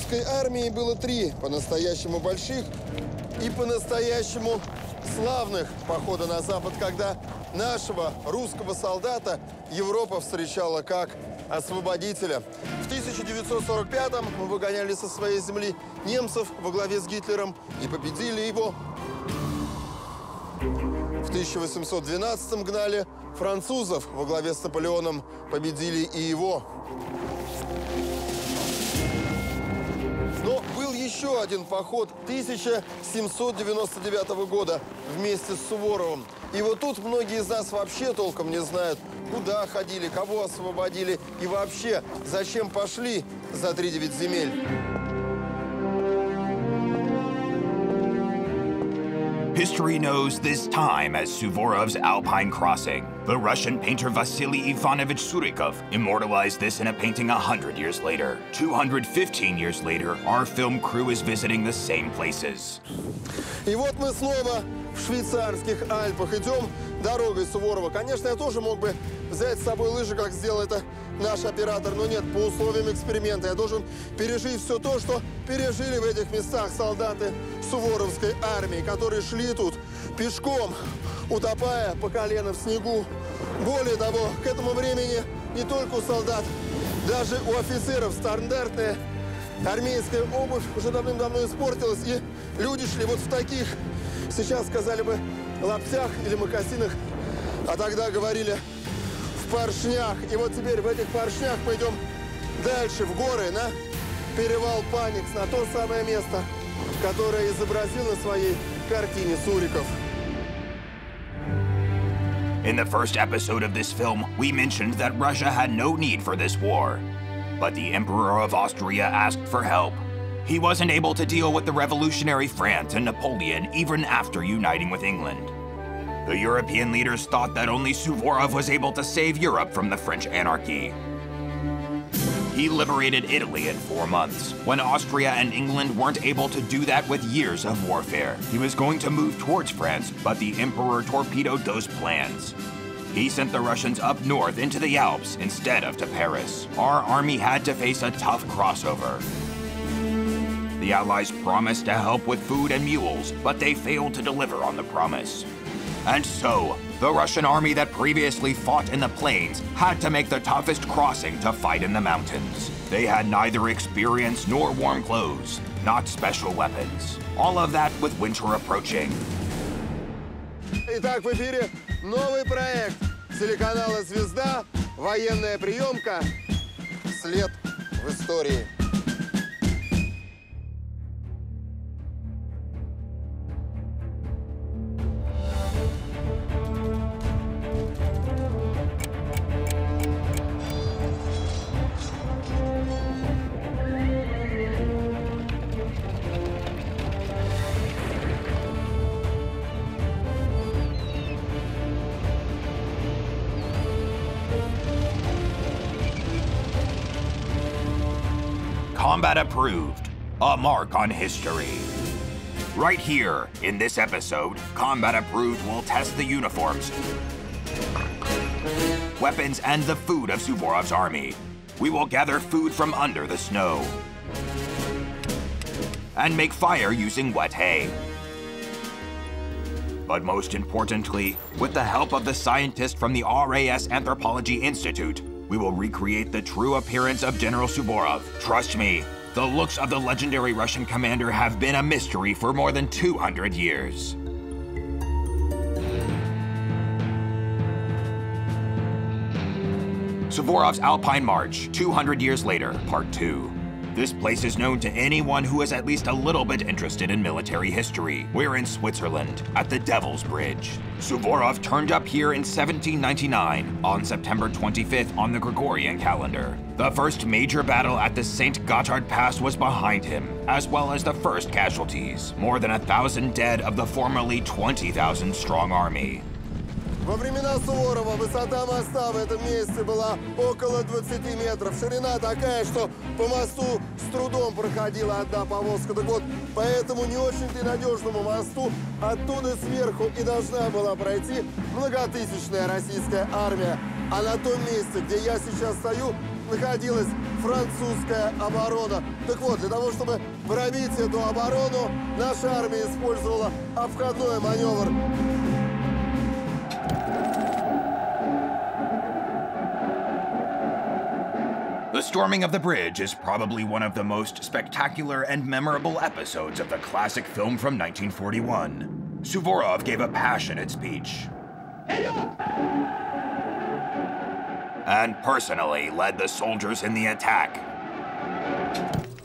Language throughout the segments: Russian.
русской армии было три по-настоящему больших и по-настоящему славных похода на Запад, когда нашего русского солдата Европа встречала как освободителя. В 1945-м мы выгоняли со своей земли немцев во главе с Гитлером и победили его. В 1812-м гнали французов во главе с Наполеоном, победили и его. Один поход 1799 года вместе с Суворовым. И вот тут многие из нас вообще толком не знают, куда ходили, кого освободили и вообще, зачем пошли за 3-9 земель. History knows this time as Suvorov's Alpine Crossing. The Russian painter Vasily Ivanovich Surikov immortalized this in a painting a hundred years later. 215 years later, our film crew is visiting the same places. И вот мы снова в швейцарских Альпах идем дорогой Суворова. Конечно, я тоже мог бы взять с собой лыжи, как сделал это наш оператор, но нет, по условиям эксперимента я должен пережить все то, что пережили в этих местах солдаты Суворовской армии, которые шли тут пешком, утопая по колено в снегу. Более того, к этому времени не только у солдат, даже у офицеров стандартная армейская обувь уже давным-давно испортилась, и люди шли вот в таких, сейчас сказали бы, лаптях или мокасинах, а тогда говорили в поршнях. И вот теперь в этих поршнях мы идем дальше, в горы, на перевал Паникс, на то самое место, которое изобразил на своей картине Суриков. In the first episode of this film, we mentioned that Russia had no need for this war. But the Emperor of Austria asked for help. He wasn't able to deal with the revolutionary France and Napoleon even after uniting with England. The European leaders thought that only Suvorov was able to save Europe from the French anarchy. He liberated Italy in four months. When Austria and England weren't able to do that with years of warfare, he was going to move towards France, but the Emperor torpedoed those plans. He sent the Russians up north into the Alps instead of to Paris. Our army had to face a tough crossover. The Allies promised to help with food and mules, but they failed to deliver on the promise. And so, the Russian army that previously fought in the plains had to make the toughest crossing to fight in the mountains. They had neither experience nor warm clothes, not special weapons. All of that with winter approaching. Итак, в эфире новый проект телеканала «Звезда». Военная приемка. След в истории. Approved. A mark on history. Right here, in this episode, Combat Approved will test the uniforms, weapons, and the food of Suvorov's army. We will gather food from under the snow and make fire using wet hay. But most importantly, with the help of the scientist from the RAS Anthropology Institute, we will recreate the true appearance of General Suvorov. Trust me, the looks of the legendary Russian commander have been a mystery for more than 200 years. Suvorov's Alpine March, 200 years later, Part 2. This place is known to anyone who is at least a little bit interested in military history. We're in Switzerland, at the Devil's Bridge. Suvorov turned up here in 1799, on September 25th on the Gregorian calendar. The first major battle at the St. Gotthard Pass was behind him, as well as the first casualties. More than a thousand dead of the formerly 20,000 strong army. Во времена Суворова высота моста в этом месте была около 20 метров. Ширина такая, что по мосту с трудом проходила одна повозка. Так вот, по этому не очень-то надежному мосту оттуда сверху и должна была пройти многотысячная российская армия. А на том месте, где я сейчас стою, находилась французская оборона. Так вот, для того, чтобы пробить эту оборону, наша армия использовала обходной маневр. The storming of the bridge is probably one of the most spectacular and memorable episodes of the classic film from 1941. Suvorov gave a passionate speech. And personally led the soldiers in the attack.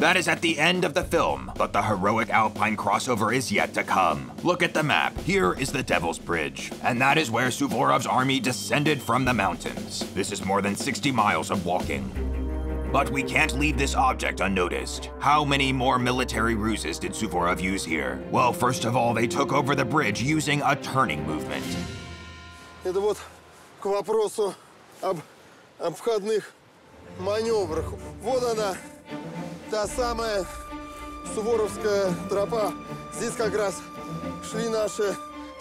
That is at the end of the film, but the heroic Alpine crossover is yet to come. Look at the map. Here is the Devil's Bridge, and that is where Suvorov's army descended from the mountains. This is more than 60 miles of walking. But we can't leave this object unnoticed. How many more military ruses did Suvorov use here? Well, first of all, they took over the bridge using a turning movement. Это вот к вопросу об обходных маневрах. Вот она, та самая Суворовская тропа. Здесь как раз шли наши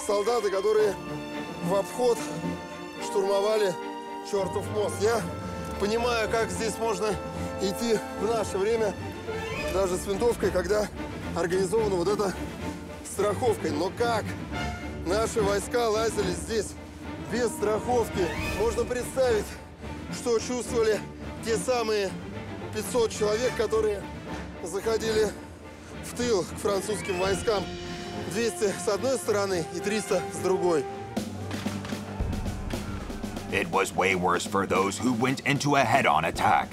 солдаты, которые в обход штурмовали чертов мост. Я понимаю, как здесь можно идти в наше время, даже с винтовкой, когда организована вот эта страховкой. Но как наши войска лазили здесь без страховки? Можно представить, что чувствовали те самые 500 человек, которые заходили в тыл к французским войскам. 200 с одной стороны и 300 с другой. It was way worse for those who went into a head-on attack.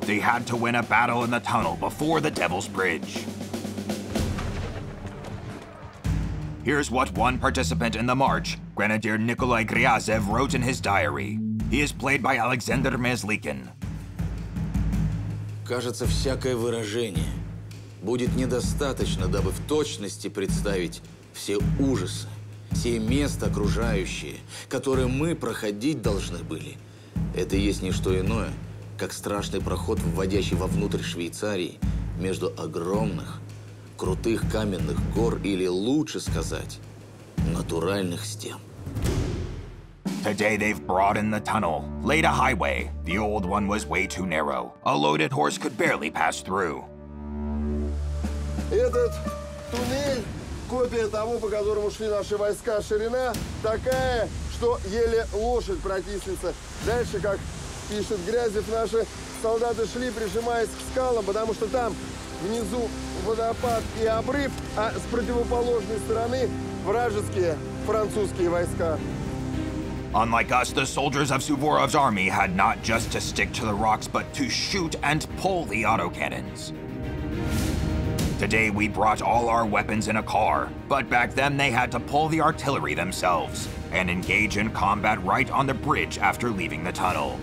They had to win a battle in the tunnel before the Devil's Bridge. Here's what one participant in the march, Grenadier Nikolai Gryazev, wrote in his diary. He is played by Alexander Meslikin. Кажется, всякое выражение будет недостаточно, дабы в точности представить все ужасы, все места окружающие, которые мы проходить должны были. Это есть не что иное, как страшный проход, вводящий вовнутрь Швейцарии между огромных, крутых каменных гор или, лучше сказать, натуральных стен. Today they've broadened the tunnel, laid a highway. The old one was way too narrow. A loaded horse could barely pass through. Этот туннель, копия того, по которому шли наши войска, ширина такая, что еле лошадь протиснется. Дальше, как пишет Грязев, наши солдаты шли, прижимаясь к скалам, потому что там внизу водопад и обрыв, а с противоположной стороны вражеские французские войска. Unlike us, the soldiers of Suvorov's army had not just to stick to the rocks, but to shoot and pull the autocannons. Today we brought all our weapons in a car, but back then they had to pull the artillery themselves and engage in combat right on the bridge after leaving the tunnel.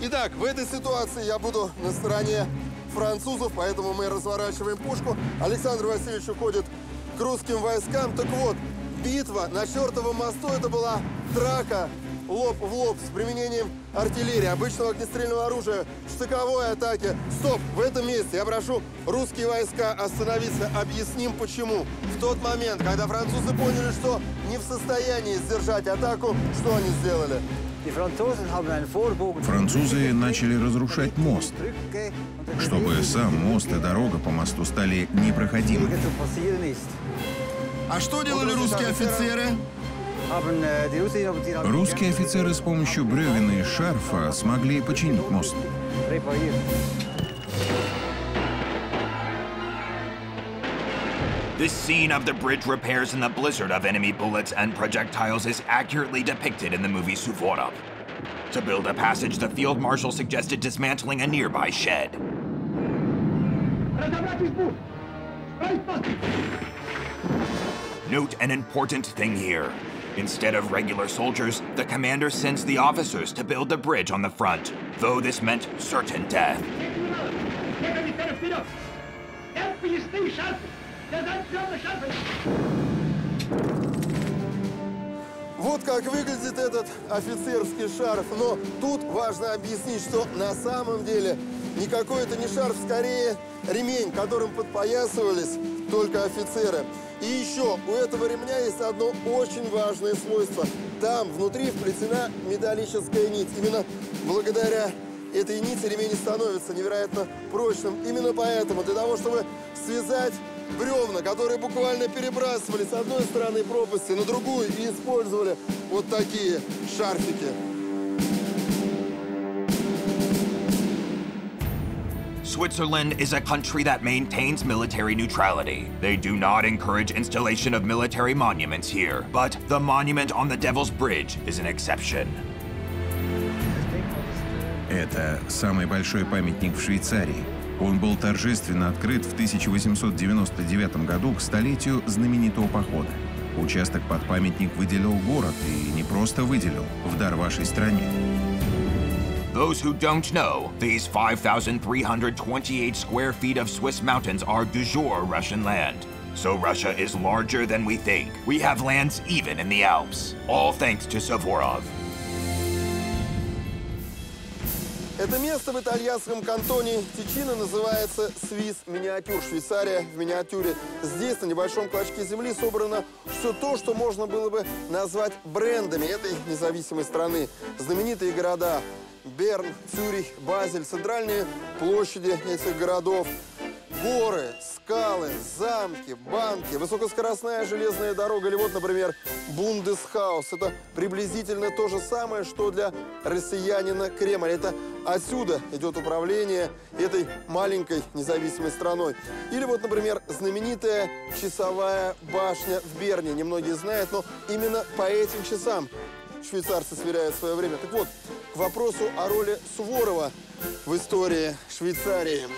Итак, в этой ситуации я буду на стороне французов, поэтому мы разворачиваем пушку. Александр Васильевич уходит к русским войскам. Так вот, битва на чертовом мосту это была драка лоб в лоб с применением артиллерии, обычного огнестрельного оружия, штыковой атаки. Стоп! В этом месте я прошу русские войска остановиться. Объясним почему. В тот момент, когда французы поняли, что не в состоянии сдержать атаку, что они сделали? Французы начали разрушать мост, чтобы сам мост и дорога по мосту стали непроходимыми. А что делали русские офицеры? Русские офицеры с помощью бревен и шарфа смогли починить мост. This scene of the bridge repairs in the blizzard of enemy bullets and projectiles is accurately depicted in the movie Suvorov. To build a passage, the field marshal suggested dismantling a nearby shed. Note an important thing here. Instead of regular soldiers, the commander sends the officers to build the bridge on the front, though this meant certain death. Вот как выглядит этот офицерский шарф. Но тут важно объяснить, что на самом деле никакой это не шарф, скорее ремень, которым подпоясывались только офицеры. И еще, у этого ремня есть одно очень важное свойство. Там внутри вплетена металлическая нить. Именно благодаря этой нити ремень становится невероятно прочным. Именно поэтому, для того, чтобы связать бревна, которые буквально перебрасывали с одной стороны пропасти на другую и использовали вот такие шарфики. Switzerland is a country that maintains military neutrality. They do not encourage installation of military monuments here, but the monument on the Devil's Bridge is an exception. Это самый большой памятник в Швейцарии. Он был торжественно открыт в 1899 году к столетию знаменитого похода. Участок под памятник выделил город, и не просто выделил, в дар вашей стране. Those who don't know, these 5,328 square feet of Swiss mountains are du jour Russian land. So Russia is larger than we think. We have lands even in the Alps, all thanks to Suvorov. Это место в итальянском кантоне Тичино называется Свис Миниатюр, Швейцария в миниатюре. Здесь, на небольшом клочке земли, собрано все то, что можно было бы назвать брендами этой независимой страны. Знаменитые города Берн, Цюрих, Базель, центральные площади этих городов, горы, скалы, замки, банки, высокоскоростная железная дорога или вот, например, Бундесхаус. Это приблизительно то же самое, что для россиянина Кремль. Это отсюда идет управление этой маленькой независимой страной. Или вот, например, знаменитая часовая башня в Берне. Немногие знают, но именно по этим часам швейцарцы сверяют свое время. Так вот, к вопросу о роли Суворова в истории Швейцарии.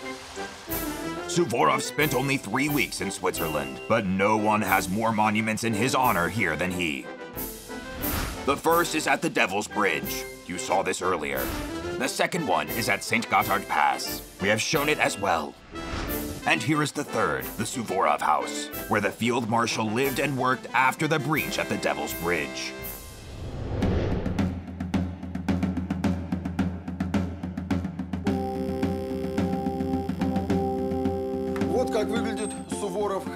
Suvorov spent only three weeks in Switzerland, but no one has more monuments in his honor here than he. The first is at the Devil's Bridge. You saw this earlier. The second one is at St. Gothard Pass. We have shown it as well. And here is the third, the Suvorov House, where the field marshal lived and worked after the breach at the Devil's Bridge.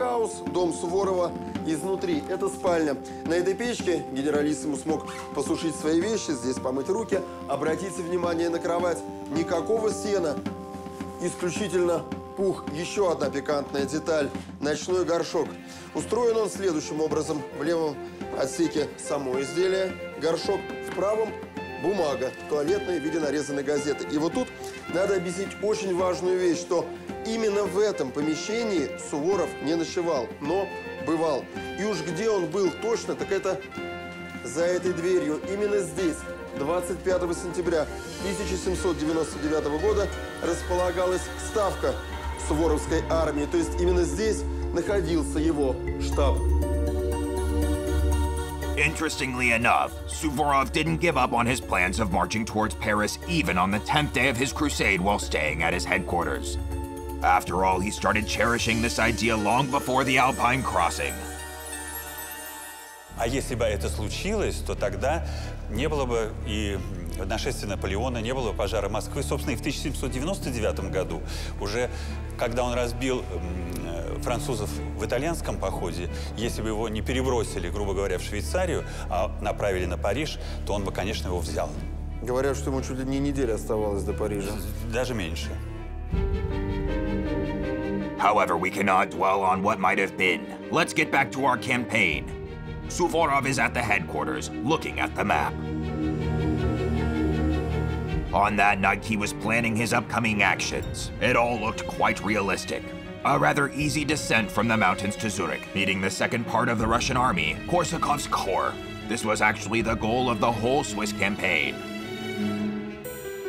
Хаус, дом Суворова изнутри. Это спальня. На этой печке генералиссимус смог посушить свои вещи, здесь помыть руки. Обратите внимание на кровать. Никакого сена. Исключительно пух. Еще одна пикантная деталь. Ночной горшок. Устроен он следующим образом. В левом отсеке само изделие. Горшок в правом бумага, туалетная в виде нарезанной газеты. И вот тут надо объяснить очень важную вещь, что именно в этом помещении Суворов не ночевал, но бывал. И уж где он был точно, так это за этой дверью, именно здесь, 25 сентября 1799 года располагалась ставка Суворовской армии. То есть именно здесь находился его штаб. Interestingly enough, Suvorov didn't give up on his plans of marching towards Paris even on the 10th day of his crusade while staying at his headquarters. After all, he started cherishing this idea long before the Alpine crossing. А если бы это случилось, то тогда не было бы и нашествия Наполеона, не было бы пожара Москвы. Собственно, и в 1799 году, уже когда он разбил французов в итальянском походе, если бы его не перебросили, грубо говоря, в Швейцарию, а направили на Париж, то он бы, конечно, его взял. Говорят, что ему чуть ли не неделя оставалось до Парижа. Даже меньше. However, we cannot dwell on what might have been. Let's get back to our campaign. Suvorov is at the headquarters, looking at the map. On that night, he was planning his upcoming actions. It all looked quite realistic. A rather easy descent from the mountains to Zurich, meeting the second part of the Russian army, Korsakov's corps. This was actually the goal of the whole Swiss campaign.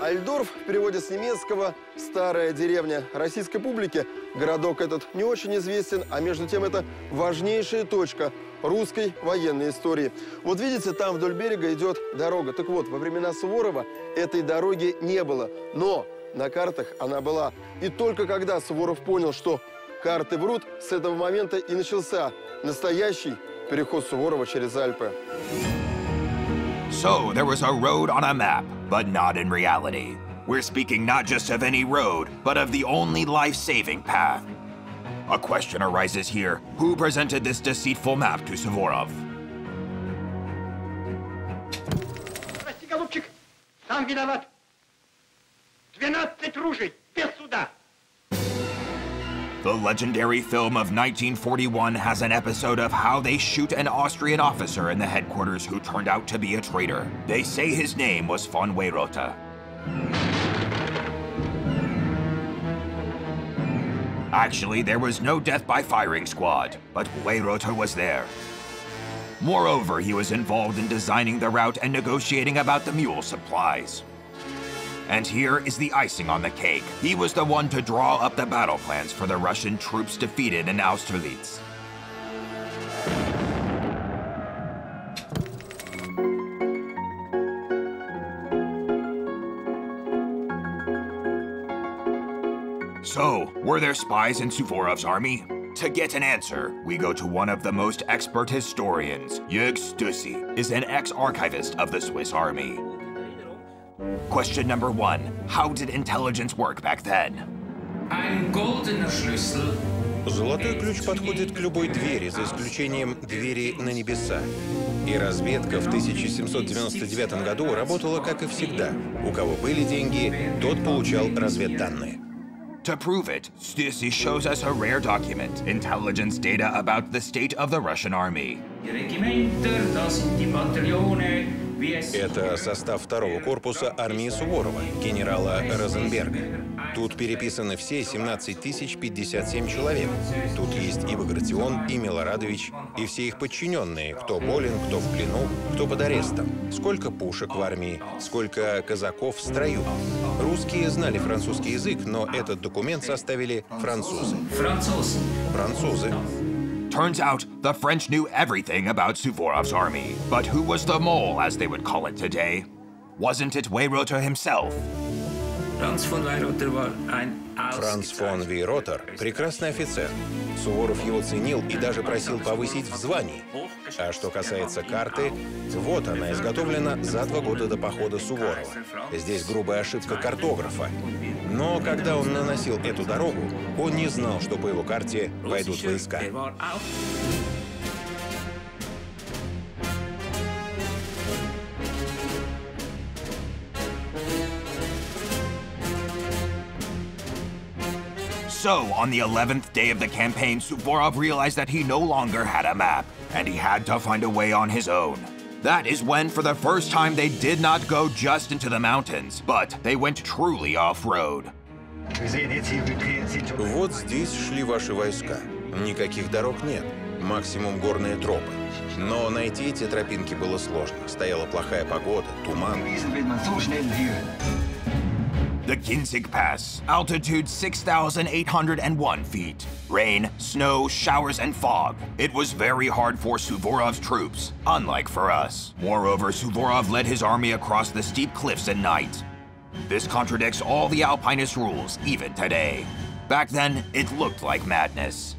Альдорф в переводе с немецкого «старая деревня» российской публики. Городок этот не очень известен, а между тем это важнейшая точка русской военной истории. Вот видите, там вдоль берега идет дорога. Так вот, во времена Суворова этой дороги не было. Но на картах она была. И только когда Суворов понял, что карты врут, с этого момента и начался настоящий переход Суворова через Альпы. So, there was a road on a map, but not in reality. We're speaking not just of any road, but of the only life saving path. A question arises here. Who presented this deceitful map to Suvorov? Прости, голубчик, сам виноват. 12 ружей, без суда. The legendary film of 1941 has an episode of how they shoot an Austrian officer in the headquarters who turned out to be a traitor. They say his name was von Weyrother. Actually, there was no death by firing squad, but Weyrother was there. Moreover, he was involved in designing the route and negotiating about the mule supplies. And here is the icing on the cake. He was the one to draw up the battle plans for the Russian troops defeated in Austerlitz. So, were there spies in Suvorov's army? To get an answer, we go to one of the most expert historians. Jörg Stussy is an ex-archivist of the Swiss army. Question number one. How did intelligence work back then? Золотой ключ подходит к любой двери, за исключением двери на небеса. И разведка в 1799 году работала как и всегда. У кого были деньги, тот получал разведданные. To prove it, Stussy shows us a rare document, intelligence data about the state of the Russian army. Это состав второго корпуса армии Суворова, генерала Розенберга. Тут переписаны все 17 тысяч 57 человек. Тут есть и Багратион, и Милорадович, и все их подчиненные, кто болен, кто в плену, кто под арестом. Сколько пушек в армии, сколько казаков в строю. Русские знали французский язык, но этот документ составили французы. Franzosen. Французы. Turns out, the French knew everything about Suvorov's army. But who was the mole, as they would call it today? Wasn't it Weyrother himself? Franz von Weyrother Франц фон Вейротер – прекрасный офицер. Суворов его ценил и даже просил повысить в звании. А что касается карты, вот она изготовлена за два года до похода Суворова. Здесь грубая ошибка картографа. Но когда он наносил эту дорогу, он не знал, что по его карте войдут войска. So, on the 11th day of the campaign, Suvorov realized that he no longer had a map, and he had to find a way on his own. That is when, for the first time, they did not go just into the mountains, but they went truly off-road. Вот здесь шли ваши войска. Никаких дорог нет. Максимум горные тропы. Но найти эти тропинки было сложно. Стояла плохая погода, туман. The Kinzig Pass, altitude 6,801 feet. Rain, snow, showers, and fog. It was very hard for Suvorov's troops, unlike for us. Moreover, Suvorov led his army across the steep cliffs at night. This contradicts all the Alpinist rules, even today. Back then, it looked like madness.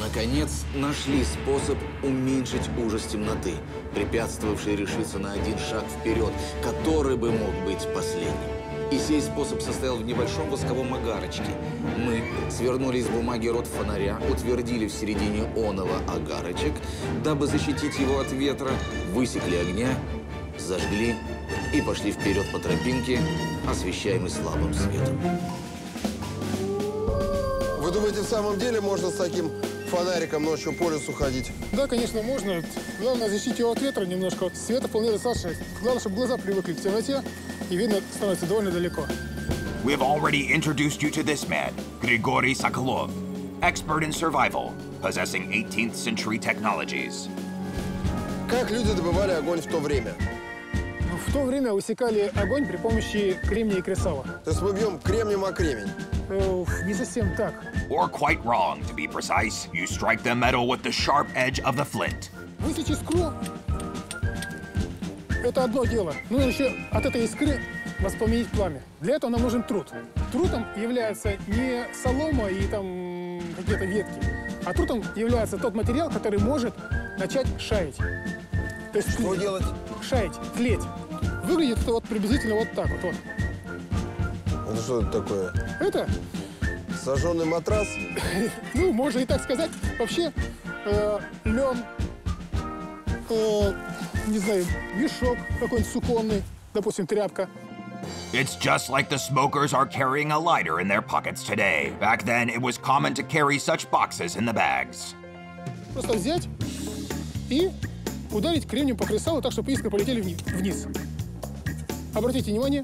Наконец, нашли способ уменьшить ужас темноты, препятствовавший решиться на один шаг вперед, который бы мог быть последним. И сей способ состоял в небольшом восковом агарочке. Мы свернули из бумаги рот фонаря, утвердили в середине оного агарочек, дабы защитить его от ветра, высекли огня, зажгли и пошли вперед по тропинке, освещаемой слабым светом. Вы думаете, в самом деле можно с таким фонариком ночью по лесу ходить? Да, конечно, можно. Главное, защитить его от ветра немножко. Света вполне достаточно. Главное, чтобы глаза привыкли к темноте, и видно становится довольно далеко. We've already introduced you to this man, Grigory Sokolov, expert in survival, possessing 18th century technologies. Как люди добывали огонь в то время? В то время усекали огонь при помощи кремния и кресала. То есть мы бьем кремнем о кремень. Не совсем так. Or quite wrong, to be precise. You strike the metal with the sharp edge of the flint. Высечь искру – это одно дело. Ну и еще от этой искры воспламенить пламя. Для этого нам нужен труд. Трутом является не солома и там какие-то ветки, а трутом является тот материал, который может начать шаять. То есть Что делать? шаять, тлеть. Выглядит это вот приблизительно вот так вот. вот. Это что это такое? Это Сожженный матрас. Ну, можно и так сказать. Вообще, э, лен, э, не знаю, мешок какой-нибудь суконный, допустим, тряпка. It's just like the smokers are carrying a lighter in their pockets today. Back then, it was common to carry such boxes in the bags. Просто взять и ударить кремнем по кристаллу так, чтобы искры полетели вни- вниз. Обратите внимание,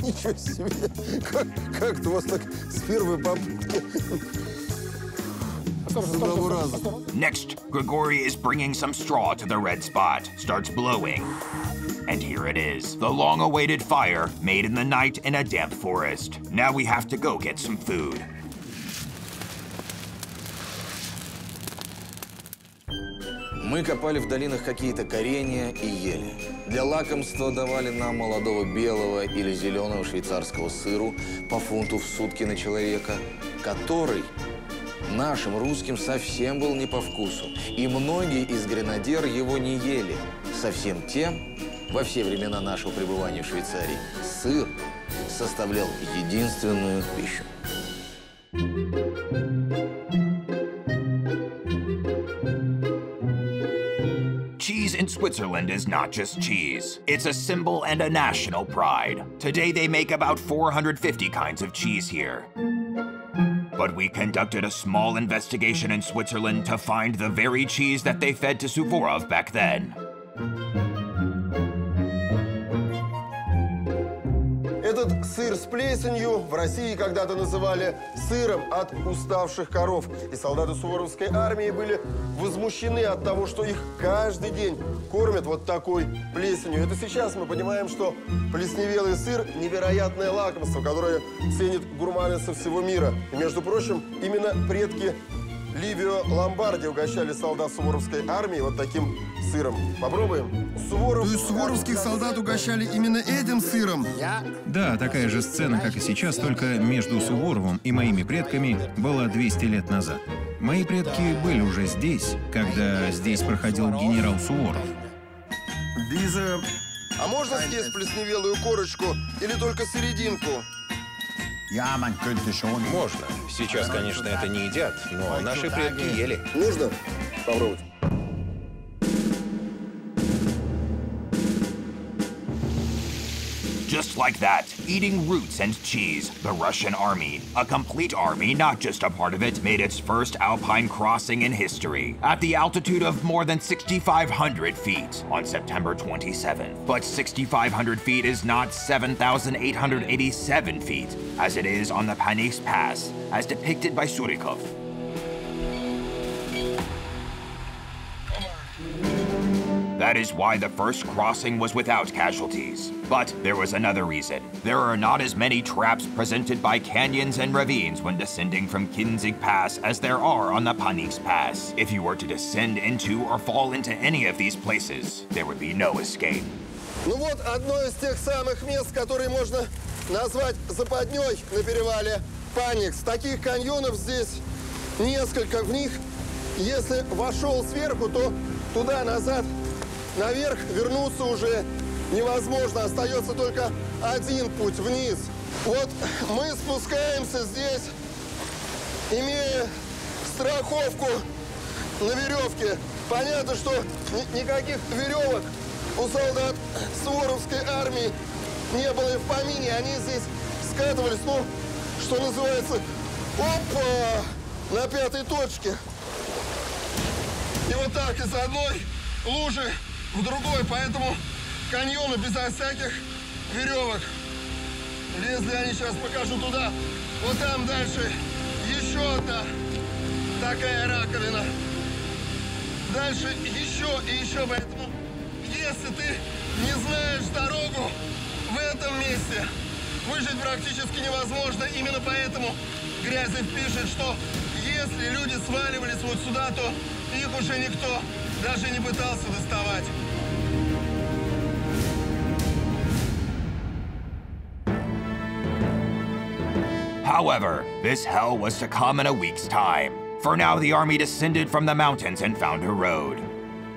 Ничего себе. Как, как-то у вас так с первой попытки. осторожно, С одного осторожно, раза. осторожно. Next, Grigori is bringing some straw to the red spot, starts blowing. And here it is, the long awaited fire made in the night in a damp forest. Now we have to go get some food. Мы копали в долинах какие-то коренья и ели. Для лакомства давали нам молодого белого или зеленого швейцарского сыру по фунту в сутки на человека, который нашим русским совсем был не по вкусу. И многие из гренадер его не ели. Совсем тем, во все времена нашего пребывания в Швейцарии, сыр составлял единственную пищу. Switzerland is not just cheese. It's a symbol and a national pride. Today they make about 450 kinds of cheese here. But we conducted a small investigation in Switzerland to find the very cheese that they fed to Suvorov back then. Этот сыр с плесенью в России когда-то называли сыром от уставших коров. И солдаты Суворовской армии были возмущены от того, что их каждый день кормят вот такой плесенью. Это сейчас мы понимаем, что плесневелый сыр – невероятное лакомство, которое ценят гурманы со всего мира. И, между прочим, именно предки Ливио Ломбарди угощали солдат Суворовской армии вот таким сыром. Попробуем? Суворов... То есть суворовских солдат угощали именно этим сыром? Да, такая же сцена, как и сейчас, только между Суворовым и моими предками была 200 лет назад. Мои предки были уже здесь, когда здесь проходил генерал Суворов. Diese А можно съесть плесневелую корочку или только серединку? Можно. Сейчас, конечно, это не едят, но наши предки ели. Нужно попробовать? Just like that, eating roots and cheese, the Russian army, a complete army, not just a part of it, made its first alpine crossing in history at the altitude of more than 6,500 feet on September 27th. But 6,500 feet is not 7,887 feet, as it is on the Panis Pass, as depicted by Surikov. That is why the first crossing was without casualties. But there was another reason. There are not as many traps presented by canyons and ravines when descending from Kinzig Pass as there are on the Panis Pass. If you were to descend into or fall into any of these places, there would be no escape. Ну вот одно из тех самых мест, которые можно назвать западней на перевале Паникс. Таких каньонов здесь несколько. В них, если вошел сверху, то туда-назад, наверх вернуться уже невозможно. Остается только один путь вниз. Вот мы спускаемся здесь, имея страховку на веревке. Понятно, что ни- никаких веревок у солдат Суворовской армии не было и в помине. Они здесь скатывались, ну, что называется, опа, на пятой точке. И вот так из одной лужи в другой, поэтому каньоны безо всяких веревок. Лезли они, сейчас покажу туда. Вот там дальше еще одна такая раковина. Дальше еще и еще. Поэтому, если ты не знаешь дорогу в этом месте, выжить практически невозможно. Именно поэтому Грязев пишет, что если люди сваливались вот сюда, то их уже никто даже не пытался доставать. However, this hell was to come in a week's time. For now, the army descended from the mountains and found a road.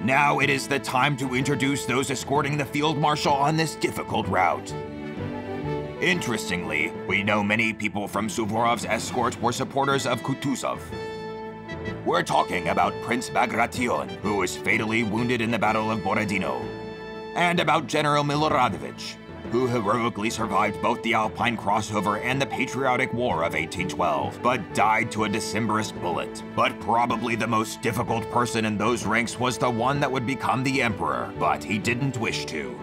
Now it is the time to introduce those escorting the field marshal on this difficult route. Interestingly, we know many people from Suvorov's escort were supporters of Kutuzov. we're talking about Prince Bagration, who was fatally wounded in the Battle of Borodino, and about General Miloradovich, who heroically survived both the Alpine crossover and the Patriotic War of 1812, but died to a Decemberist bullet. But probably the most difficult person in those ranks was the one that would become the Emperor, but he didn't wish to.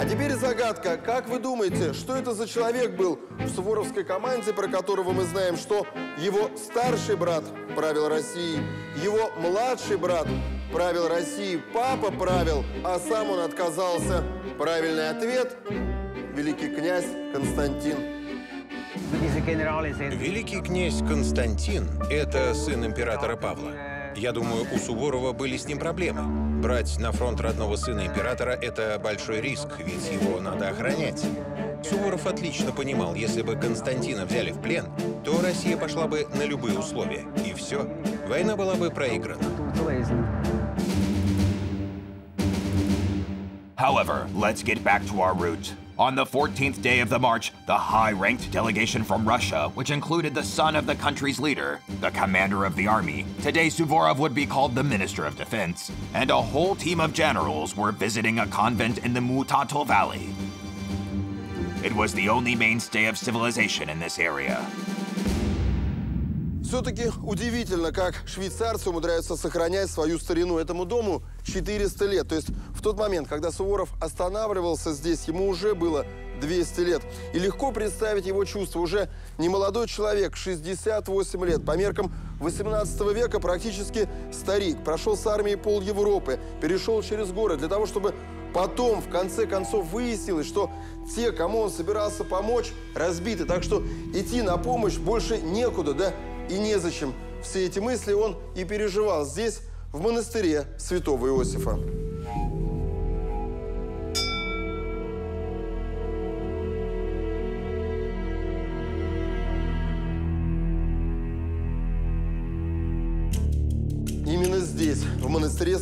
А теперь загадка. Как вы думаете, что это за человек был в Суворовской команде, про которого мы знаем, что его старший брат правил Россией, его младший брат правил Россией, папа правил, а сам он отказался? Правильный ответ – великий князь Константин. Великий князь Константин – это сын императора Павла. Я думаю, у Суворова были с ним проблемы. Брать на фронт родного сына императора – это большой риск, ведь его надо охранять. Суворов отлично понимал, если бы Константина взяли в плен, то Россия пошла бы на любые условия. И все. Война была бы проиграна. However, let's get back to our route. On the 14th day of the march, the high ranked delegation from Russia, which included the son of the country's leader, the commander of the army, today Suvorov would be called the Minister of Defense, and a whole team of generals were visiting a convent in the Mutato Valley. It was the only mainstay of civilization in this area. Все-таки удивительно, как швейцарцы умудряются сохранять свою старину. Этому дому 400 лет. То есть в тот момент, когда Суворов останавливался здесь, ему уже было 200 лет. И легко представить его чувства. Уже не молодой человек, 68 лет. По меркам 18 века практически старик. Прошел с армией пол Европы, перешел через горы для того, чтобы потом, в конце концов, выяснилось, что те, кому он собирался помочь, разбиты. Так что идти на помощь больше некуда, да и незачем. Все эти мысли он и переживал здесь, в монастыре святого Иосифа.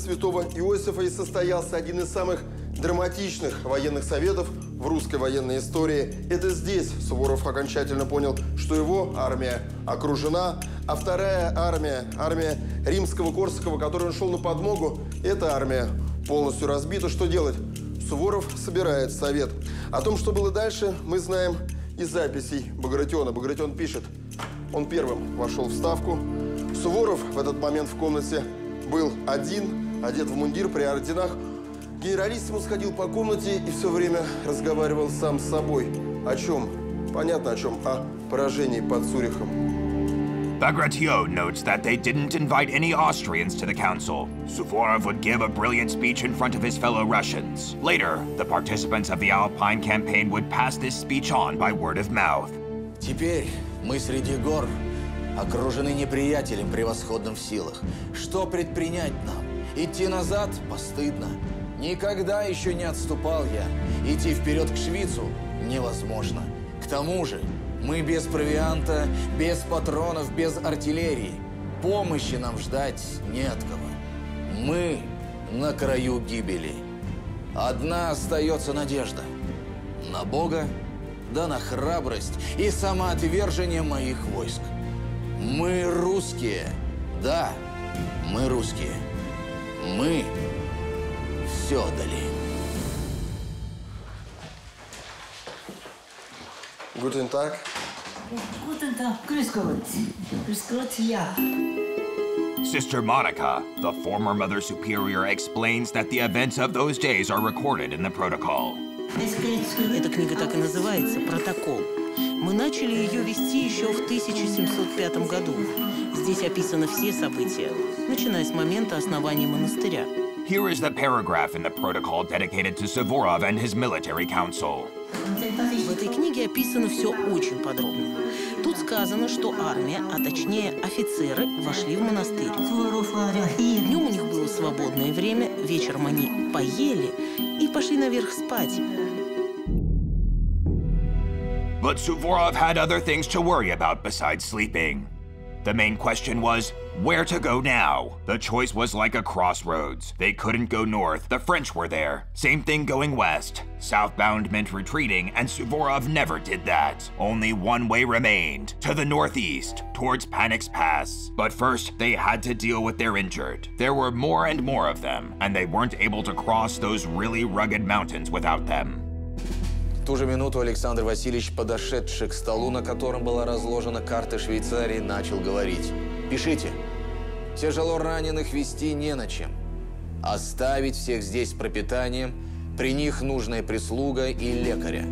Святого Иосифа, и состоялся один из самых драматичных военных советов в русской военной истории. Это здесь Суворов окончательно понял, что его армия окружена, а вторая армия, армия римского Корсакова, которой он шел на подмогу, эта армия полностью разбита. Что делать? Суворов собирает совет. О том, что было дальше, мы знаем из записей Багратиона. Багратион пишет, он первым вошел в ставку. Суворов в этот момент в комнате был один, одет в мундир при орденах. Генералиссимус ходил по комнате и все время разговаривал сам с собой. О чем? Понятно о чем. О поражении под Цюрихом. Bagration notes that they didn't invite any Austrians to the council. Suvorov would give a brilliant speech in front of his fellow Russians. Later, the participants of the Alpine campaign would pass this speech on by word of mouth. Теперь мы среди гор, окружены неприятелем превосходным в силах. Что предпринять нам? Идти назад? Постыдно. Никогда еще не отступал я. Идти вперед к Швицу невозможно. К тому же, мы без провианта, без патронов, без артиллерии. Помощи нам ждать не от кого. Мы на краю гибели. Одна остается надежда. На Бога, да на храбрость и самоотвержение моих войск. Мы русские. Да, мы русские. Мы все дали. Гутен так. Guten Tag, grüß Gott. Grüß Gott, ja. Sister Monica, the former Mother Superior, explains that the events of those days are recorded in the protocol. Эта книга так и называется «Протокол». Мы начали ее вести еще в 1705 году. Здесь описаны все события, начиная с момента основания монастыря. Here is the paragraph in the protocol dedicated to Suvorov and his military council. В этой книге описано все очень подробно. Тут сказано, что армия, а точнее офицеры, вошли в монастырь. Днем у них было свободное время, вечером они поели и пошли наверх спать. But Suvorov had other things to worry about besides sleeping. The main question was, where to go now? The choice was like a crossroads. They couldn't go north, the French were there. Same thing going west. Southbound meant retreating, and Suvorov never did that. Only one way remained to the northeast, towards Panic's Pass. But first, they had to deal with their injured. There were more and more of them, and they weren't able to cross those really rugged mountains without them. Ту же минуту Александр Васильевич, подошедший к столу, на котором была разложена карта Швейцарии, начал говорить. «Пишите. Тяжело раненых вести не на чем. Оставить всех здесь с пропитанием, при них нужная прислуга и лекаря.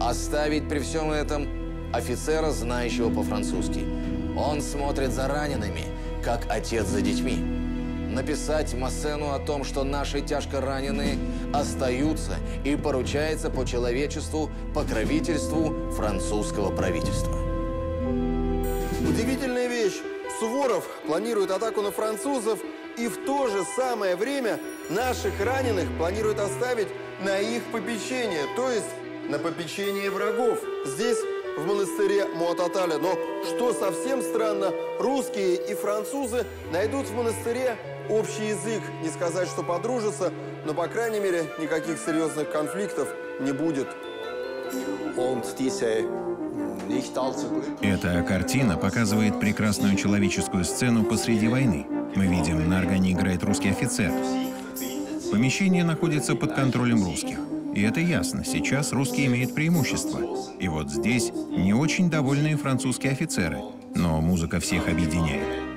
Оставить при всем этом офицера, знающего по-французски. Он смотрит за ранеными, как отец за детьми написать Массену о том, что наши тяжко раненые остаются и поручается по человечеству покровительству французского правительства. Удивительная вещь. Суворов планирует атаку на французов и в то же самое время наших раненых планирует оставить на их попечение, то есть на попечение врагов. Здесь в монастыре Муататаля. Но что совсем странно, русские и французы найдут в монастыре общий язык. Не сказать, что подружатся, но, по крайней мере, никаких серьезных конфликтов не будет. Эта картина показывает прекрасную человеческую сцену посреди войны. Мы видим, на органе играет русский офицер. Помещение находится под контролем русских. И это ясно, сейчас русские имеют преимущество. И вот здесь не очень довольные французские офицеры. Но музыка всех объединяет.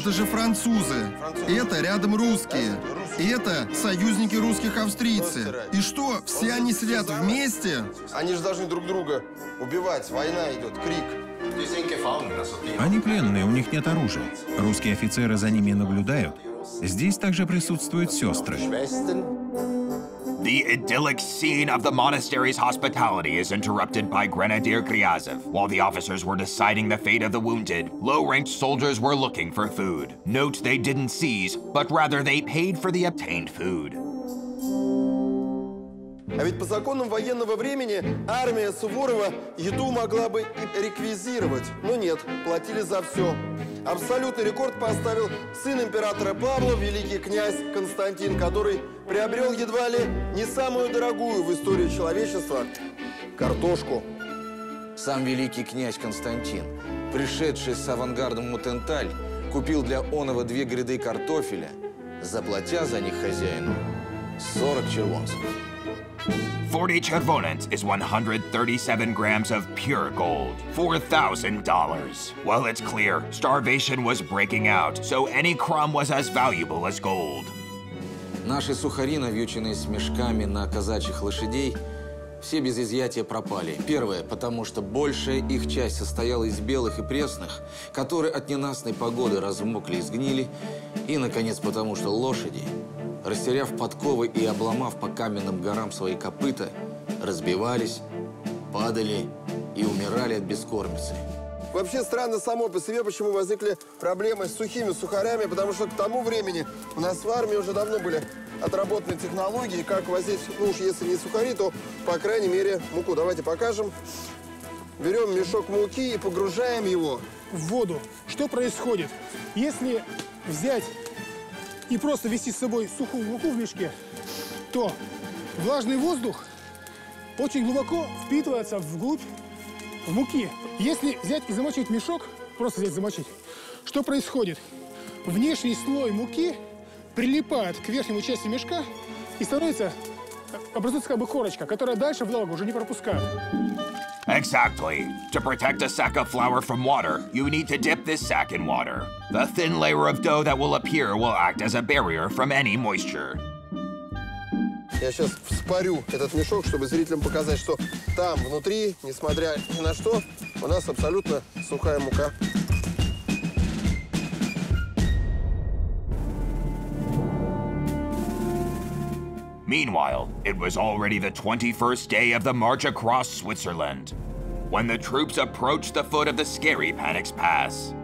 Это же французы. Французы. Это рядом русские. И это союзники русских австрийцы. И что, все они сидят вместе? Они же должны друг друга убивать. Война идет, крик. Они пленные, у них нет оружия. Русские офицеры за ними наблюдают. Здесь также присутствуют сестры. The idyllic scene of the monastery's hospitality is interrupted by Grenadier Gryazov. While the officers were deciding the fate of the wounded, low-ranked soldiers were looking for food. Note they didn't seize, but rather they paid for the obtained food. А ведь по законам военного времени армия Суворова еду могла бы и реквизировать. Но нет, платили за все. Абсолютный рекорд поставил сын императора Павла, великий князь Константин, который приобрел едва ли не самую дорогую в истории человечества – картошку. Сам великий князь Константин, пришедший с авангардом Мутенталь, купил для Онова две гряды картофеля, заплатя за них хозяину 40 червонцев. 40 chervonets is 137 grams of pure gold. $4,000. Well, it's clear, starvation was breaking out, so any crumb was as valuable as gold. Наши сухари, навьюченные с мешками на казачьих лошадей, все без изъятия пропали. Первое, потому что большая их часть состояла из белых и пресных, которые от ненастной погоды размокли и сгнили. И, наконец, потому что лошади растеряв подковы и обломав по каменным горам свои копыта, разбивались, падали и умирали от бескормицы. Вообще странно само по себе, почему возникли проблемы с сухими сухарями, потому что к тому времени у нас в армии уже давно были отработаны технологии, как возить, ну уж если не сухари, то, по крайней мере, муку. Давайте покажем. Берем мешок муки и погружаем его в воду. Что происходит? Если взять и просто вести с собой сухую муку в мешке, то влажный воздух очень глубоко впитывается вглубь в муки. Если взять и замочить мешок, просто взять замочить, что происходит? Внешний слой муки прилипает к верхнему части мешка и становится, образуется как бы корочка, которая дальше влагу уже не пропускает. Exactly. To protect a sack of flour from water, you need to dip this sack in water. The thin layer of dough that will appear will act as a barrier from any moisture. Я сейчас вспорю этот мешок, чтобы зрителям показать, что там внутри, несмотря ни на что, у нас абсолютно сухая мука. Meanwhile, it was already the 21st day of the march across Switzerland when the troops approached the foot of the scary Panic's Pass.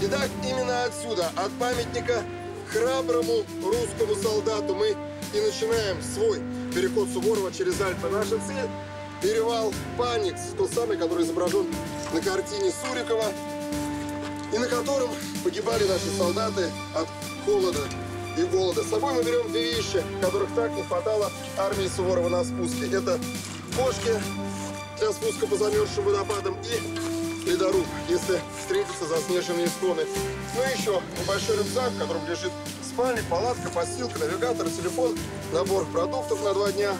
Итак, именно отсюда, от памятника храброму русскому солдату, мы и начинаем свой переход Суворова через Альпы. Наша цель перевал Паникс, тот самый, который изображен на картине Сурикова, и на котором погибали наши солдаты от холода и голода. С собой мы берем две вещи, которых так не хватало армии Суворова на спуске. Это кошки для спуска по замерзшим водопадам и ледоруб, если встретятся заснеженные склоны. Ну и еще небольшой рюкзак, в котором лежит спальник, палатка, постилка, навигатор, телефон, набор продуктов на два дня.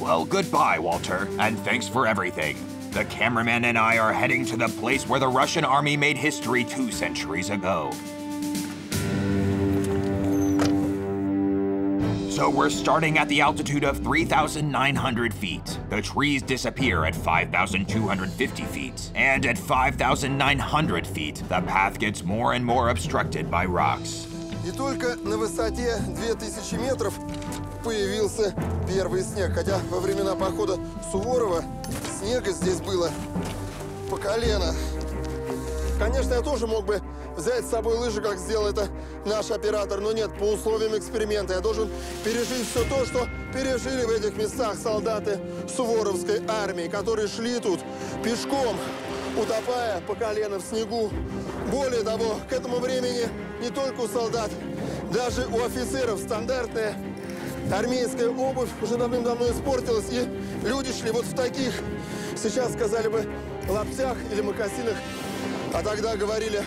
Well, goodbye, Walter, and thanks for everything. The cameraman and I are heading to the place where the Russian army made history two centuries ago. So we're starting at the altitude of 3,900 feet. The trees disappear at 5,250 feet. And at 5,900 feet, the path gets more and more obstructed by rocks. И только на высоте 2000 метров появился первый снег. Хотя во времена похода Суворова снега здесь было по колено. Конечно, я тоже мог бы взять с собой лыжи, как сделал это наш оператор, но нет, по условиям эксперимента я должен пережить все то, что пережили в этих местах солдаты Суворовской армии, которые шли тут пешком, утопая по колено в снегу. Более того, к этому времени не только у солдат, даже у офицеров стандартная армейская обувь уже давным-давно испортилась, и люди шли вот в таких, сейчас сказали бы, лаптях или мокасинах, а тогда говорили.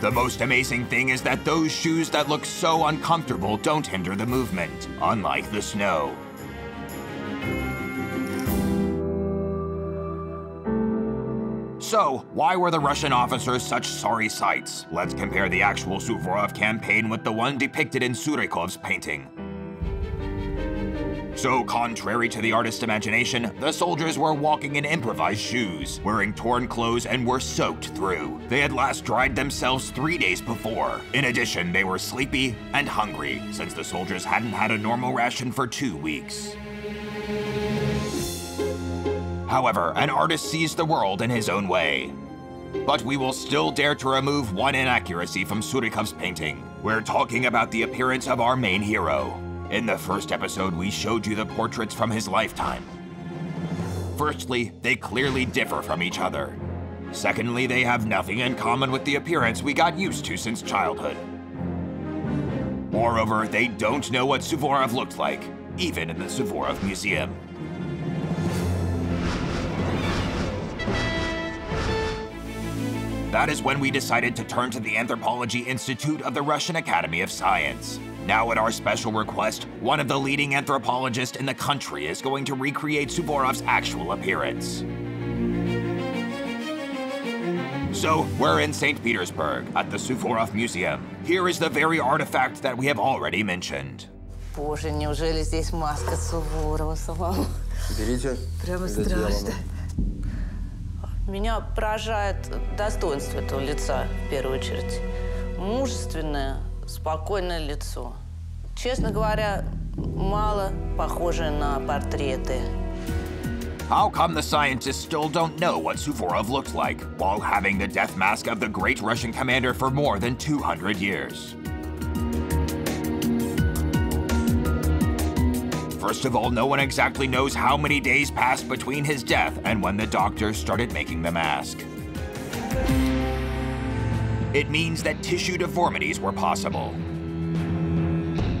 The most amazing thing is that those shoes that look so uncomfortable don't hinder the movement, unlike the snow. So, why were the Russian officers such sorry sights? Let's compare the actual Suvorov campaign with the one depicted in Surikov's painting. So, contrary to the artist's imagination, the soldiers were walking in improvised shoes, wearing torn clothes, and were soaked through. They had last dried themselves three days before. In addition, they were sleepy and hungry, since the soldiers hadn't had a normal ration for two weeks. However, an artist sees the world in his own way. But we will still dare to remove one inaccuracy from Surikov's painting. We're talking about the appearance of our main hero. In the first episode, we showed you the portraits from his lifetime. Firstly, they clearly differ from each other. Secondly, they have nothing in common with the appearance we got used to since childhood. Moreover, they don't know what Suvorov looked like, even in the Suvorov Museum. That is when we decided to turn to the Anthropology Institute of the Russian Academy of Science. Now, at our special request, one of the leading anthropologists in the country is going to recreate Suvorov's actual appearance. So, we're in St. Petersburg at the Suvorov Museum. Here is the very artifact that we have already mentioned. Боже, неужели здесь маска Суворова самого? Берите. Прямо страшно. Меня поражает достоинство этого лица, в первую очередь. Мужественное, спокойное лицо. Честно говоря, мало похоже на портреты. How come the scientists still don't know what Suvorov looked like while having the death mask of the great Russian commander for more than 200 years? First of all, no one exactly knows how many days passed between his death and when the doctors started making the mask. It means that tissue deformities were possible.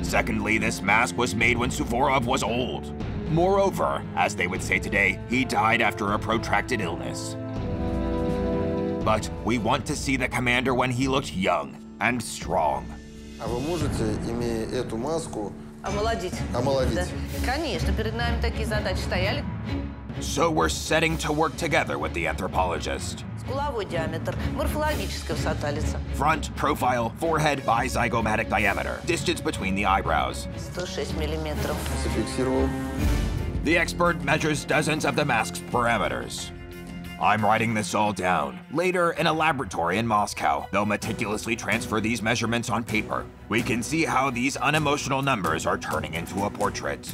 Secondly, this mask was made when Suvorov was old. Moreover, as they would say today, he died after a protracted illness. But we want to see the commander when he looked young and strong. А вы можете, имея эту маску, Омолодить. Омолодить. Да. Конечно, перед нами такие задачи стояли. So we're setting to work together with the anthropologist. Скуловой диаметр, морфологическая высота лица. Front, profile, forehead, bizygomatic diameter, distance between the eyebrows. 106 миллиметров. зафиксировал. The expert measures dozens of the mask's parameters. I'm writing this all down. Later, in a laboratory in Moscow, they'll meticulously transfer these measurements on paper. We can see how these unemotional numbers are turning into a portrait.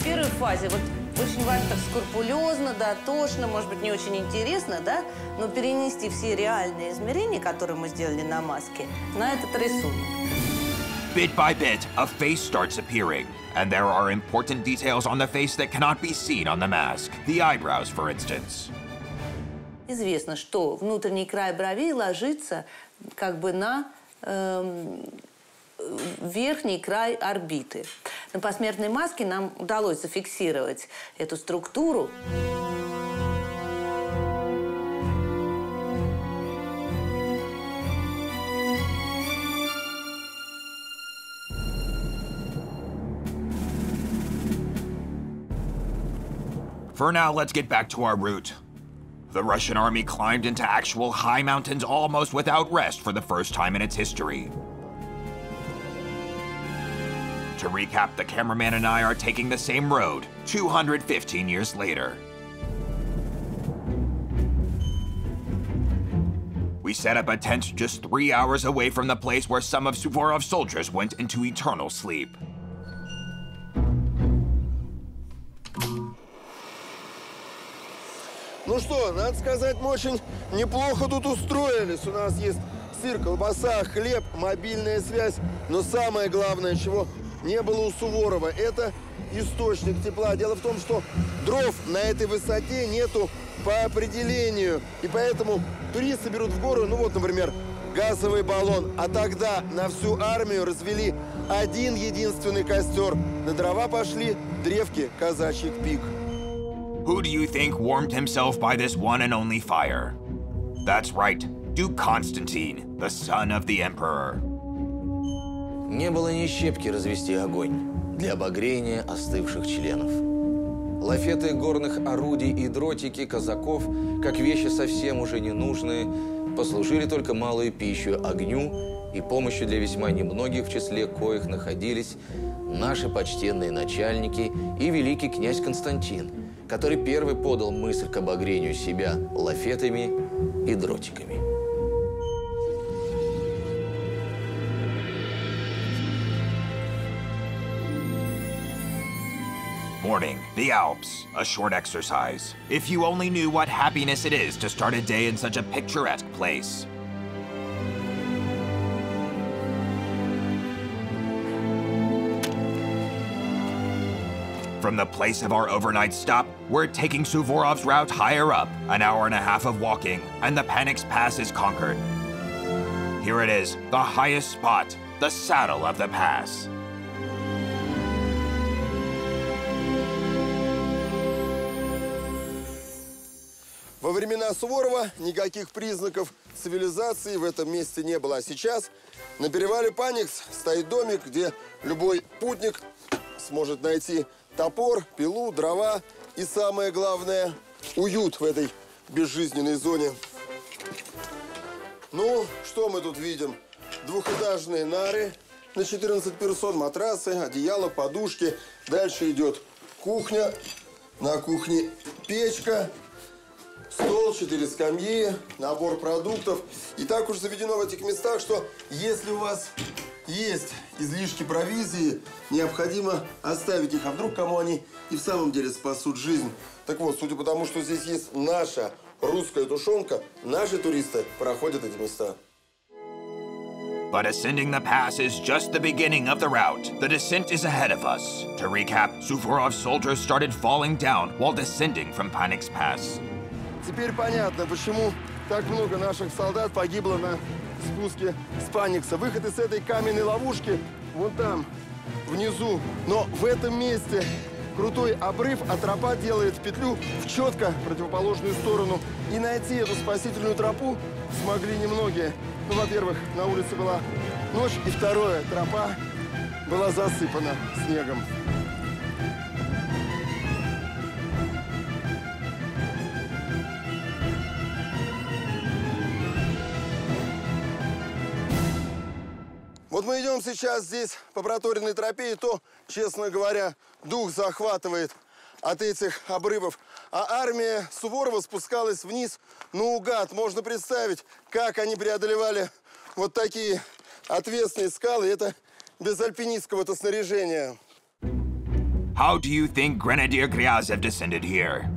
В первой фазе вот очень важно так скрупулезно, дотошно, может быть, не очень интересно, да, но перенести все реальные измерения, которые мы сделали на маске, на этот рисунок. Bit by bit, a face starts appearing, and there are important details on the face that cannot be seen on the mask. The eyebrows, for instance. Известно, что внутренний край бровей ложится как бы на эм, верхний край орбиты. На посмертной маске нам удалось зафиксировать эту структуру. For now, let's get back to our route. The Russian army climbed into actual high mountains almost without rest for the first time in its history. To recap, the cameraman and I are taking the same road, 215 years later. We set up a tent just three hours away from the place where some of Suvorov's soldiers went into eternal sleep. Ну что, надо сказать, мы очень неплохо тут устроились. У нас есть сыр, колбаса, хлеб, мобильная связь. Но самое главное, чего не было у Суворова, это источник тепла. Дело в том, что дров на этой высоте нету по определению. И поэтому туристы берут в гору, ну вот, например, газовый баллон. А тогда на всю армию развели один единственный костер. На дрова пошли древки казачьих пик. Who do you think warmed himself by this one and only fire? That's right, Duke Constantine, the son of the Emperor. Не было ни щепки развести огонь для обогрения остывших членов. Лафеты горных орудий и дротики казаков, как вещи совсем уже ненужные, послужили только малую пищу огню и помощью для весьма немногих, в числе коих находились наши почтенные начальники и великий князь Константин, который первый подал мысль к обогрению себя лафетами и дротиками. Morning, the Alps, a short exercise. If you only knew what happiness it is to start a day in such a picturesque place. From the place of our overnight stop, we're taking Suvorov's route higher up, an hour and a half of walking, and the Panics Pass is conquered. Here it is, the highest spot, the saddle of the pass. Во времена Суворова никаких признаков цивилизации в этом месте не было. А сейчас на перевале Паникс стоит домик, где любой путник сможет найти топор, пилу, дрова и, самое главное, уют в этой безжизненной зоне. Ну, что мы тут видим? Двухэтажные нары на 14 персон, матрасы, одеяло, подушки. Дальше идет кухня. На кухне печка, стол, четыре скамьи, набор продуктов. И так уж заведено в этих местах, что если у вас есть излишки провизии, необходимо оставить их. А вдруг кому они и в самом деле спасут жизнь? Так вот, судя по тому, что здесь есть наша русская тушенка, наши туристы проходят эти места. But ascending the pass is just the beginning of the route. The descent is ahead of us. To recap, Suvorov's soldiers started falling down while descending from Panik's Pass. Теперь понятно, почему так много наших солдат погибло на спуске с Паникса. Выход из этой каменной ловушки вон там, внизу. Но в этом месте крутой обрыв, а тропа делает петлю в четко противоположную сторону. И найти эту спасительную тропу смогли немногие. Ну, во-первых, на улице была ночь, и второе, тропа была засыпана снегом. Вот мы идем сейчас здесь по проторенной тропе, и то, честно говоря, дух захватывает от этих обрывов. А армия Суворова спускалась вниз наугад. Можно представить, как они преодолевали вот такие отвесные скалы. Это без альпинистского-то снаряжения. How do you think Grenadier Gryazev descended here?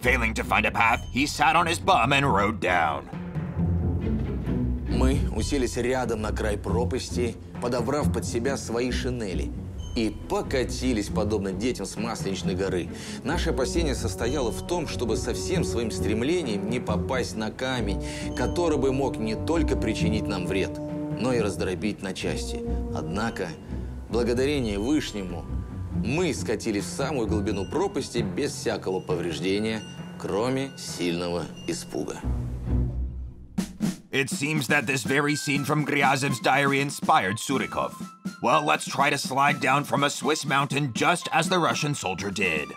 Failing to find a path, he sat on his bum and rode down. Мы уселись рядом на край пропасти, подобрав под себя свои шинели. И покатились, подобно детям с Масленичной горы. Наше опасение состояло в том, чтобы со всем своим стремлением не попасть на камень, который бы мог не только причинить нам вред, но и раздробить на части. Однако, благодарение Вышнему, мы скатились в самую глубину пропасти без всякого повреждения, кроме сильного испуга. It seems that this very scene from Gryazev's diary inspired Surikov. Well, let's try to slide down from a Swiss mountain just as the Russian soldier did.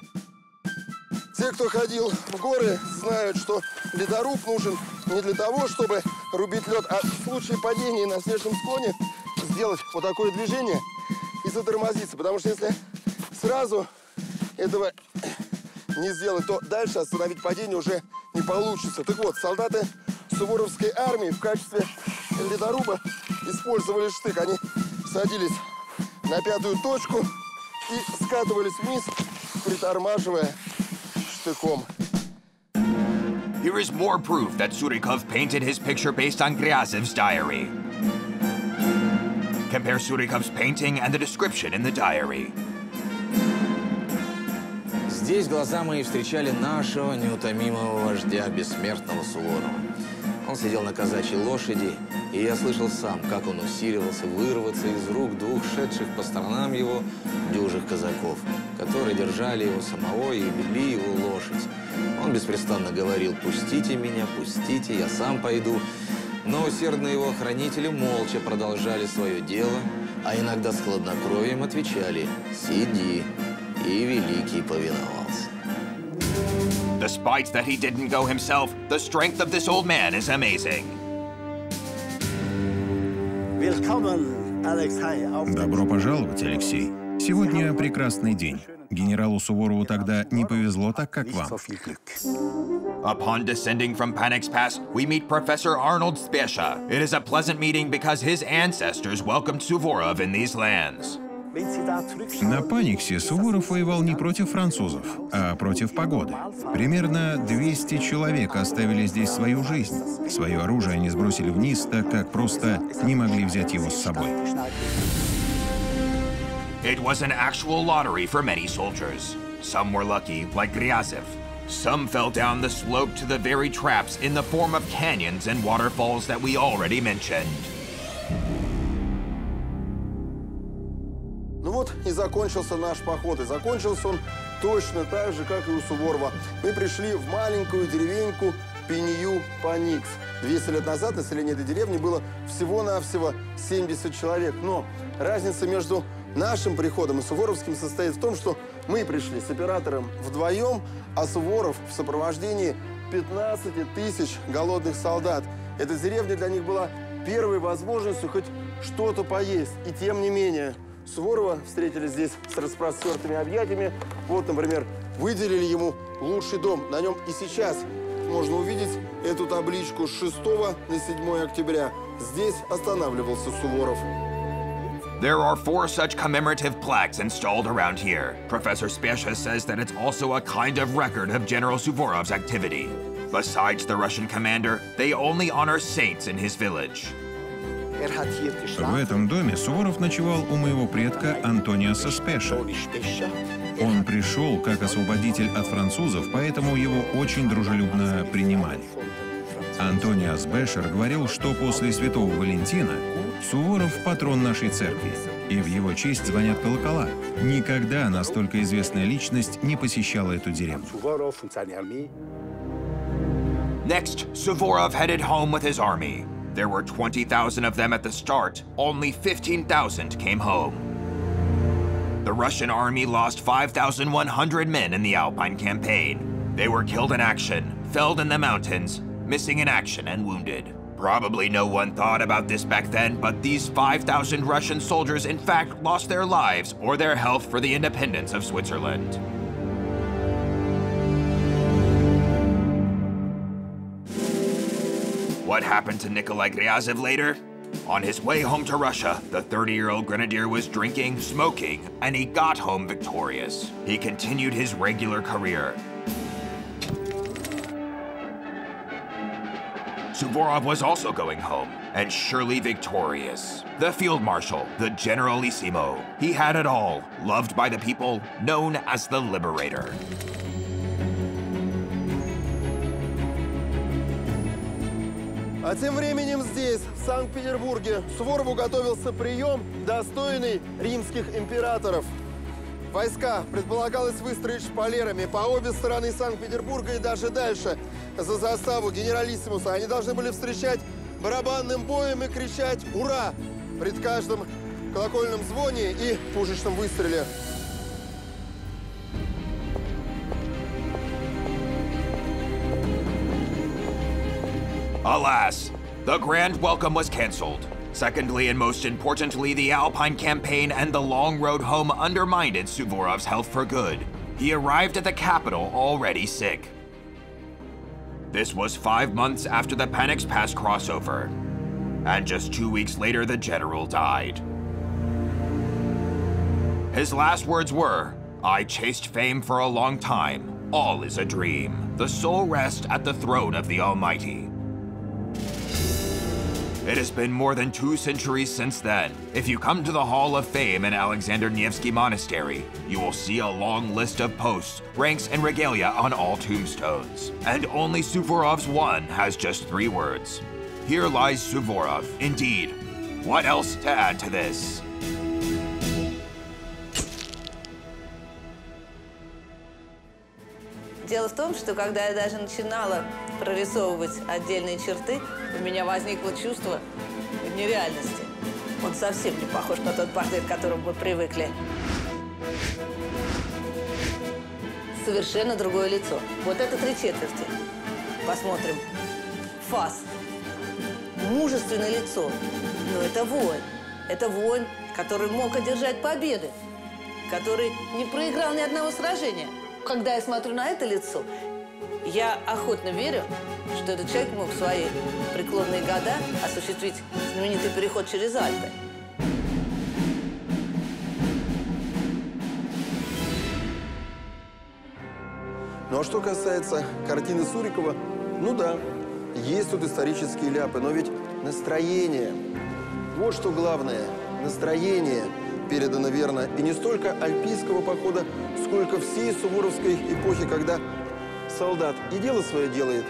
Те, кто ходил в горы, знают, что ледоруб нужен не для того, чтобы рубить лед, а в случае падения на снежном склоне сделать вот такое движение и затормозиться. Потому что если сразу этого не сделать, то дальше остановить падение уже не получится. Так вот, солдаты Суворовской армии в качестве ледоруба использовали штык. Они садились на пятую точку и скатывались вниз, притормаживая штыком. Here is more proof that Surikov painted his picture based on Gryazev's diary. Compare Surikov's painting and the description in the diary. Здесь глаза мои встречали нашего неутомимого вождя, бессмертного Суворова. Он сидел на казачьей лошади, и я слышал сам, как он усиливался вырваться из рук двух шедших по сторонам его дюжих казаков, которые держали его самого и вели его лошадь. Он беспрестанно говорил «пустите меня, пустите, я сам пойду». Но усердные его охранители молча продолжали свое дело, а иногда с хладнокровием отвечали «сиди». И Великий повиновался. Despite that he didn't go himself, the strength of this old man is amazing. Добро пожаловать, Алексей. Сегодня прекрасный день. Генералу Суворову тогда не повезло так, как вам. Upon descending from Panik's Pass, we meet Professor Arnold Spesha. It is a pleasant meeting because his ancestors welcomed Suvorov in these lands. На Паниксе Суворов воевал не против французов, а против погоды. Примерно 200 человек оставили здесь свою жизнь. Свое оружие они сбросили вниз, так как просто не могли взять его с собой. It was an actual lottery for many soldiers. Some were lucky, like Gryazev. Some fell down the slope to the very traps in the form of canyons and waterfalls that we already mentioned. Вот и закончился наш поход. И закончился он точно так же, как и у Суворова. Мы пришли в маленькую деревеньку Пенью-Паникс. 200 лет назад население этой деревни было всего-навсего 70 человек. Но разница между нашим приходом и Суворовским состоит в том, что мы пришли с оператором вдвоем, а Суворов в сопровождении 15 тысяч голодных солдат. Эта деревня для них была первой возможностью хоть что-то поесть. И тем не менее, Суворова встретили здесь с распростертыми объятиями. Вот, например, выделили ему лучший дом. На нем и сейчас можно увидеть эту табличку с 6 на 7 октября. Здесь останавливался Суворов. There are four such commemorative plaques installed around here. Professor Spesha says that it's also a kind of record of General Suvorov's activity. Besides the Russian commander, they only honor saints in his village. В этом доме Суворов ночевал у моего предка Антониаса Спеша. Он пришел как освободитель от французов, поэтому его очень дружелюбно принимали. Антониас Бешер говорил, что после Святого Валентина Суворов – патрон нашей церкви, и в его честь звонят колокола. Никогда настолько известная личность не посещала эту деревню. Next, Suvorov headed home with his army. There were 20,000 of them at the start. Only 15,000 came home. The Russian army lost 5,100 men in the Alpine campaign. They were killed in action, felled in the mountains, missing in action, and wounded. Probably no one thought about this back then, but these 5,000 Russian soldiers in fact lost their lives or their health for the independence of Switzerland. What happened to Nikolai Gryazev later? On his way home to Russia, the 30 year old grenadier was drinking, smoking, and he got home victorious. He continued his regular career. Suvorov was also going home, and surely victorious. The field marshal, the generalissimo, he had it all, loved by the people, known as the liberator. А тем временем здесь, в Санкт-Петербурге, Суворову готовился прием, достойный римских императоров. Войска предполагалось выстроить шпалерами по обе стороны Санкт-Петербурга и даже дальше, за заставу генералиссимуса. Они должны были встречать барабанным боем и кричать «Ура!» пред каждым колокольном звоне и пушечном выстреле. Alas, the grand welcome was cancelled. Secondly, and most importantly, the Alpine campaign and the long road home undermined Suvorov's health for good. He arrived at the capital already sick. This was five months after the Panics Pass crossover. And just two weeks later, the general died. His last words were, I chased fame for a long time. All is a dream. The soul rests at the throne of the Almighty. It has been more than two centuries since then. If you come to the Hall of Fame in Alexander Nevsky Monastery, you will see a long list of posts, ranks, and regalia on all tombstones. And only Suvorov's one has just three words. Here lies Suvorov. Indeed. What else to add to this? Дело в том, что когда я даже начинала прорисовывать отдельные черты, у меня возникло чувство нереальности. Он совсем не похож на тот портрет, к которому мы привыкли. Совершенно другое лицо. Вот это три четверти. Посмотрим. Фас. Мужественное лицо. Но это воин. Это воин, который мог одержать победы. Который не проиграл ни одного сражения. Когда я смотрю на это лицо, я охотно верю, что этот человек мог в свои преклонные года осуществить знаменитый переход через Альпы. Ну а что касается картины Сурикова, ну да, есть тут исторические ляпы, но ведь настроение. Вот что главное, настроение передано верно. И не столько альпийского похода, сколько всей суворовской эпохи, когда солдат и дело свое делает,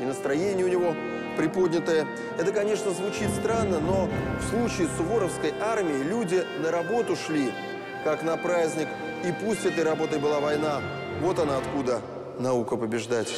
и настроение у него приподнятое. Это, конечно, звучит странно, но в случае суворовской армии люди на работу шли, как на праздник. И пусть этой работой была война, вот она откуда наука побеждать.